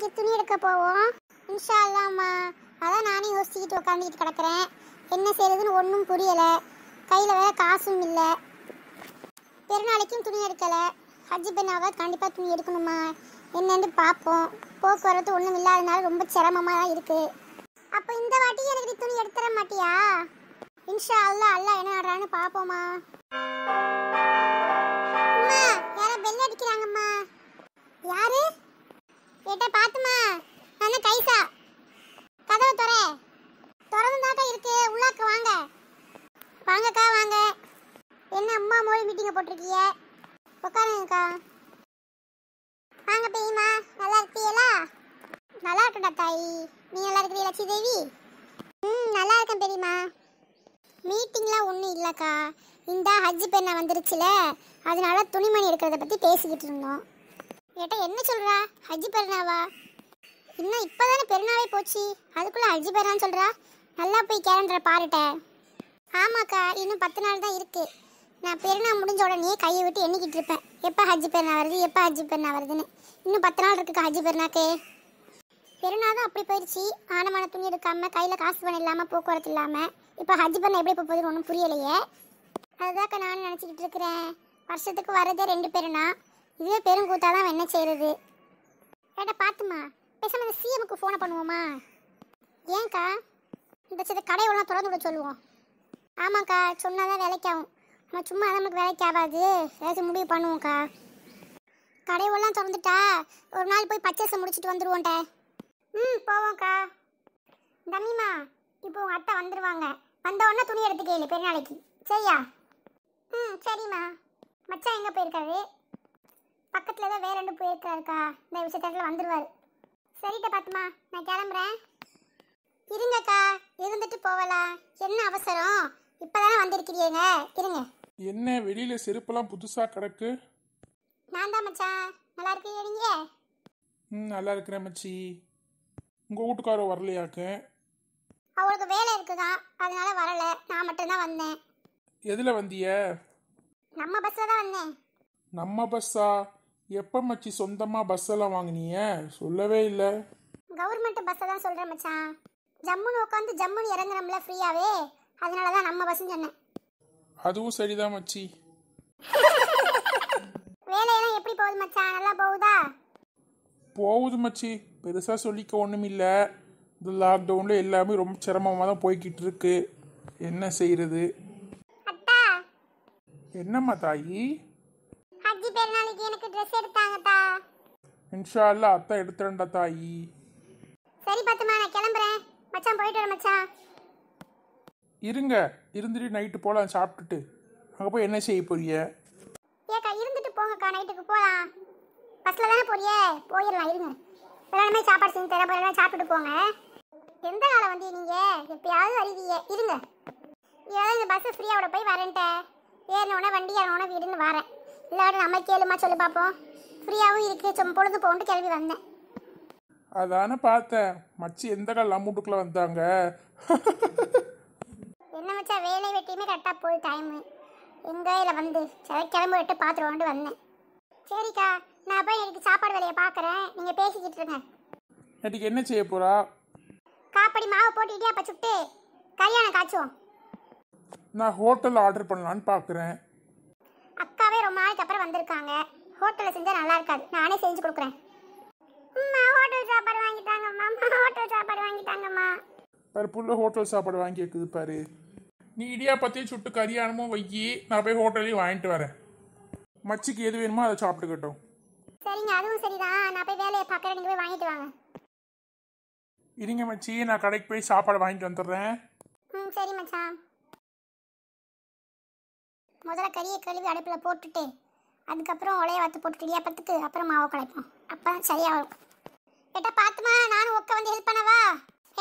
நாளைக்கு துணி எடுக்க போவோம். இன்ஷா அல்லாம்மா அதான் நானே யோசிச்சுக்கிட்டு உட்காந்துக்கிட்டு கிடக்குறேன். என்ன செய்யறதுன்னு ஒன்றும் புரியலை. கையில் வேற காசும் இல்லை. பெருநாளைக்கும் துணி எடுக்கலை. ஹஜ்ஜி பெண்ணாவை கண்டிப்பாக துணி எடுக்கணுமா என்னன்னு பார்ப்போம் போக்குவரத்து ஒன்றும் இல்லாதனால ரொம்ப சிரமமாக தான் இருக்குது அப்போ இந்த வாட்டி எனக்கு துணி எடுத்துற மாட்டியா? இன்ஷா அல்லா அல்லாஹ் என்ன ஆடுறான்னு பார்ப்போமா அம்மா யாரோ பெல் அடிக்கிறாங்கம்மா. யாரு? ஏட்ட பாத்துமா. நான் கைசா. கதவை துற. திறந்து தாக்கா இருக்கு. உள்ளாக்க வாங்க. வாங்கக்கா வாங்க. என்ன அம்மா மொழி மீட்டிங்க போட்டிருக்கீங்க? உட்காருங்கக்கா வாங்க பெய்யுமா நல்லா இருக்கீங்களா நல்லா இருக்கடா தாய். நீ நல்லா இருக்கிறீ லட்சி தேவி? ம் நல்லா இருக்கேன் பெரியமா மீட்டிங்லாம் ஒன்றும் இல்லைக்கா. இந்த ஹஜ் பெண்ணை வந்துருச்சுல. அதனால துணிமணி எடுக்கிறத பற்றி பேசிக்கிட்டு இருந்தோம். ஏட்டா என்ன சொல்கிறா ஹஜ்ஜி பெருனாவா இன்னும் இப்போதானே பெருநாளே போச்சு. அதுக்குள்ளே ஹஜ்ஜி பெருனான்னு சொல்கிறா நல்லா போய் கேலண்டரை பாருட்ட. ஆமாக்கா இன்னும் பத்து நாள் தான் இருக்கு. நான் பெருநாள் முடிஞ்ச உடனே கையை விட்டு எண்ணிக்கிட்டு இருப்பேன். எப்போ ஹஜ்ஜி பெருனா வருது எப்போ ஹஜ்ஜி பெருனா வருதுன்னு. இன்னும் பத்து நாள் இருக்குக்கா ஹஜ்ஜி பெருனாக்கு பெருநாள் தான் அப்படி போயிடுச்சு ஆனமான துணி எடுக்காம கையில் காசு பண்ண இல்லாமல் போக்குவரத்து இல்லாமல் இப்போ ஹஜ்ஜி பண்ண எப்படி போகுதுன்னு ஒன்றும் புரியலையே. அதுதான்க்கா நானும் நினச்சிக்கிட்டு இருக்கிறேன். வருஷத்துக்கு வரதே ரெண்டு பேருனா. இதுவே பெருங்கூத்தா தான் என்ன செய்யறது? ஏட்டா பார்த்துமா பேசாம இந்த சிஎம்க்கு ஃபோனை பண்ணுவோமா? ஏன்க்கா இந்த சில கடையெல்லாம் திறந்து விட சொல்லுவோம். ஆமாக்கா சொன்னாதான் வேலைக்கு ஆகும் நம்ம சும்மா நமக்கு வேலைக்கு ஆகாது. ஏதாச்சும் முடிவு பண்ணுவோம்க்கா. கடையெல்லாம் திறந்துட்டா ஒரு நாள் போய் பர்ச்சேஸை முடிச்சுட்டு வந்துருவோன்ட்ட ம் போவோம்க்கா. தம்மிமா இப்போ உங்கள் அத்தை வந்துடுவாங்க வந்த உடனே துணி எடுத்து பெருநாளைக்கு. சரியா? ம் சரிம்மா. மச்சான் எங்கே போயிருக்காரு? பக்கத்தில் தான் வேற ரெண்டு போயிருக்காருக்கா இந்த விஷயத்துல வந்துருவாரு. சரிட்ட பாத்துமா நான் கிளம்புறேன். இருங்கக்கா இருந்துட்டு போகலாம் என்ன அவசரம்? இப்போதானே வந்திருக்கிறீங்க. இருங்க. என்ன வெளியில செருப்பெல்லாம் புதுசா கிடக்கு? நான் தான் மச்சான். நல்லா இருக்கீங்க நீங்க? ம் நல்லா இருக்கிறேன் மச்சி. உங்க வீட்டுக்காரர் வரலையாக்க? அவருக்கு வேலை இருக்குதான் அதனால வரல. நான் மட்டும்தான் வந்தேன். எதுல வந்திய? நம்ம பஸ்ஸில் தான் வந்தேன். நம்ம பஸ்ஸா எப்ப மச்சி சொந்தமா பஸ் எல்லாம் வாங்குனீங்க? சொல்லவே இல்லை. கவர்மெண்ட் பஸ்ஸை தான் சொல்கிறேன் மச்சான். ஜம்முன்னு உட்காந்து ஜம்முன்னு இறங்குறோம்ல ஃப்ரீயாவே அதனால தான் நம்ம பஸ்ஸுன்னு சொன்னேன். அதுவும் சரிதான் மச்சி. வேலையெல்லாம் எப்படி போகுது மச்சான்? நல்லா போகுதா? போகுது மச்சி. பெருசா சொல்லிக்க ஒண்ணும் இல்ல. இந்த லாக்டவுன்ல எல்லாமே ரொம்ப சிரமமா தான் போய்கிட்டு இருக்கு. என்ன செய்யறது அத்தா. என்னம்மா தாயி? ஹஜ்ஜி பெருநாளைக்கு எனக்கு ட்ரெஸ் எடுத்தாங்கத்தா இன்ஷா அல்லா அத்தை எடுத்துறேன்டா தாயி. சரி பாத்துமா நான் கிளம்புறேன். மச்சான் போயிட்டு வரேன் மச்சான். இருங்க இருந்துட்டு நைட்டு போலாம் சாப்பிட்டுட்டு. அங்கே போய் என்ன செய்ய போறீங்க ஏக்கா இருந்துட்டு போங்கக்கா நைட்டுக்கு போகலாம் பஸ்ஸில் தானே போறியே? போயிடலாம் இருங்க. எல்லாருமே சாப்பாடு செஞ்சு தர போகிறேன் சாப்பிட்டுட்டு போங்க. எந்த காலம் வந்து நீங்கள் எப்பயாவது வருவீங்க. இருங்க. ஏதாவது இந்த பஸ்ஸு ஃப்ரீயோட போய் வரேன்ட்ட ஏறினோடனே வண்டி ஏறினோடனே வீடுன்னு வரேன். இல்லாட்டி நம்ம கேளுமா சொல்லி பார்ப்போம் ஃப்ரீயாகவும் இருக்கு. சும்மா பொழுது போன்ட்டு கிளம்பி வந்தேன். அதானே பார்த்தேன். மச்சி எந்த கால அமௌண்ட்டுக்குள்ள வந்தாங்க? என்ன வச்சா வேலை வெட்டியுமே கரெக்டாக போகுது டைமு எங்கே இதில் வந்து சரி கிளம்பி விட்டு பார்த்துருவோன்ட்டு வந்தேன். சரிக்கா நான் போய் எனக்கு சாப்பாடு வேலையை பார்க்குறேன். நீங்கள் பேசிக்கிட்டு இருங்க. நேற்றுக்கு என்ன செய்ய போறா? காப்படி மாவு போட்டு இடியாப்ப சுட்டு கல்யாணம் காய்ச்சுவோம். நான் ஹோட்டலில் ஆர்டர் பண்ணலான்னு பார்க்குறேன். அப்புறம் வந்திருக்காங்க. ஹோட்டலில் செஞ்சால் நல்லா இருக்காது. நானே செஞ்சு கொடுக்குறேன். அம்மா ஹோட்டல் சாப்பாடு வாங்கிட்டாங்கம்மா ஹோட்டல் சாப்பாடு வாங்கிட்டாங்கம்மா பாரு புள்ள ஹோட்டல் சாப்பாடு வாங்கி வைக்குது பாரு. நீ இடியாப்பத்தையும் சுட்டு கரியானமும் வைக்கி நான் போய் ஹோட்டல்லையும் வாங்கிட்டு வரேன். மச்சிக்கு எது வேணுமோ அதை சாப்பிட்டுக்கட்டும். சரிங்க அதுவும் சரிதான். நான் போய் வேலையை பார்க்குறேன். நீங்கள் போய் வாங்கிட்டு வாங்க. இருங்க மச்சி நான் கடைக்கு போய் சாப்பாடு வாங்கிட்டு வந்துடுறேன். ம் சரி மச்சான். முதல்ல கறியை கழுவி அடுப்பில் போட்டுட்டு அதுக்கப்புறம் உலைய வத்து போட்டுட்டு இடியாப்பத்துக்கு அப்புறம் மாவு குழைப்போம். அப்போ தான் சரியாக இருக்கும் ஏட்டா பார்த்துமா நானும் ஒக்க வந்து ஹெல்ப் பண்ணவா?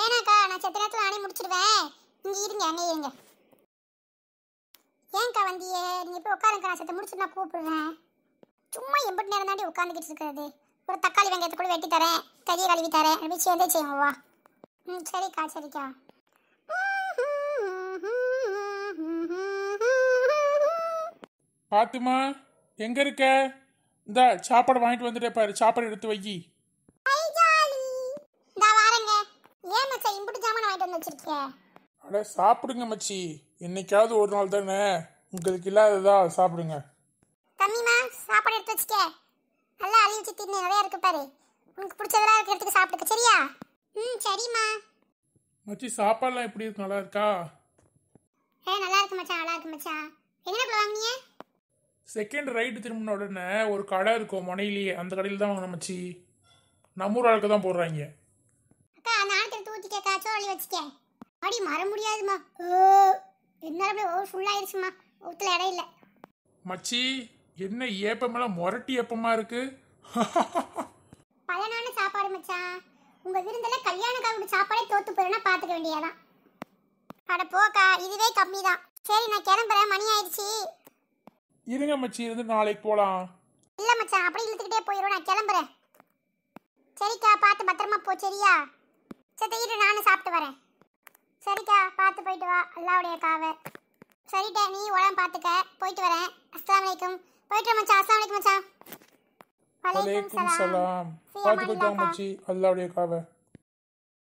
ஏனாக்கா நான் செத்த நேரத்தில் நானே முடிச்சிடுவேன். இங்கே இருங்க அங்கே இருங்க. ஏன்க்கா வந்தியே? நீங்கள் போய் உட்காருங்க நான் செத்த முடிச்சுட்டு நான் கூப்பிடுறேன். சும்மா எம்பிட்டு நேரம் தாண்டி உட்காந்துக்கிட்டு இருக்கிறது. ஒரு தக்காளி வெங்காயத்தை கூட வெட்டி தரேன். கறியை கழுவி தரேன். அப்படி சேர்ந்தே செய்வோம் வா. ம் சரிக்கா சரிக்கா. பாத்துமா? எங்க இருக்க? இந்த சாப்பாடு வாங்கிட்டு வந்துட்டே பாரு. சாப்பாடு எடுத்து வை அட சாப்பிடுங்க மச்சி. என்னைக்காவது ஒரு நாள் தானே. உங்களுக்கு இல்லாததா சாப்பிடுங்க. தம்பிமா சாப்பாடு எடுத்து வச்சுக்க. நல்லா அழிவு சித்தி நிறைய இருக்கு பாரு. உனக்கு பிடிச்சதெல்லாம் இருக்கிறதுக்கு சாப்பிடுங்க சரியா? ம் சரிம்மா. மச்சி சாப்பாடுலாம் எப்படி இருக்கு? நல்லா இருக்கா? ஏ நல்லா இருக்கு மச்சான் நல்லா இருக்கு மச்சான். எங்கே வாங்கினீங்க? செகண்ட் ரைட்டு திரும்பின உடனே ஒரு கடை இருக்கும் முனையிலேயே. அந்த கடையில் தான் வாங்கின மச்சி. நம்ம ஊர் ஆளுக்கு தான் போடுறாங்க. அக்கா எடுத்து ஊற்றிக்கக்கா சோழி வச்சுக்க. அடி மற முடியாதுமா ஓ என்னால அப்படியே ஓ ஃபுல்லாயிருச்சுமா ஊத்துல இடம் இல்லை. மச்சி என்ன ஏப்பமெல்லாம் முரட்டி ஏப்பமா இருக்கு? பலனான சாப்பாடு மச்சான் உங்க விருந்தில் கல்யாண காவுக்கு சாப்பாடே தோத்து போறேன்னா பார்த்துக்க வேண்டியதான் அட போக்கா இதுவே கம்மி தான் சரி நான் கிளம்புறேன் மணி ஆயிடுச்சு. இருங்க மச்சி இருந்து நாளைக்கு போகலாம் இல்ல மச்சான் அப்படி இழுத்துக்கிட்டே போயிடும் நான் கிளம்புறேன். சரிக்கா பார்த்து பத்திரமா போ சரியா? சரி தயிர் நானும் சாப்பிட்டு வரேன். சரிக்கா பார்த்து போயிட்டு வா அல்லாவுடைய காவை சரிட்டா நீ உடம்பு பார்த்துக்க போயிட்டு வரேன். அஸ்ஸலாமு அலைக்கும். போயிட்டு மச்சான் அஸ்ஸலாமு அலைக்கும் மச்சான். வலைக்கும் சலாம். பார்த்து போயிட்டு மச்சி அல்லாவுடைய காவை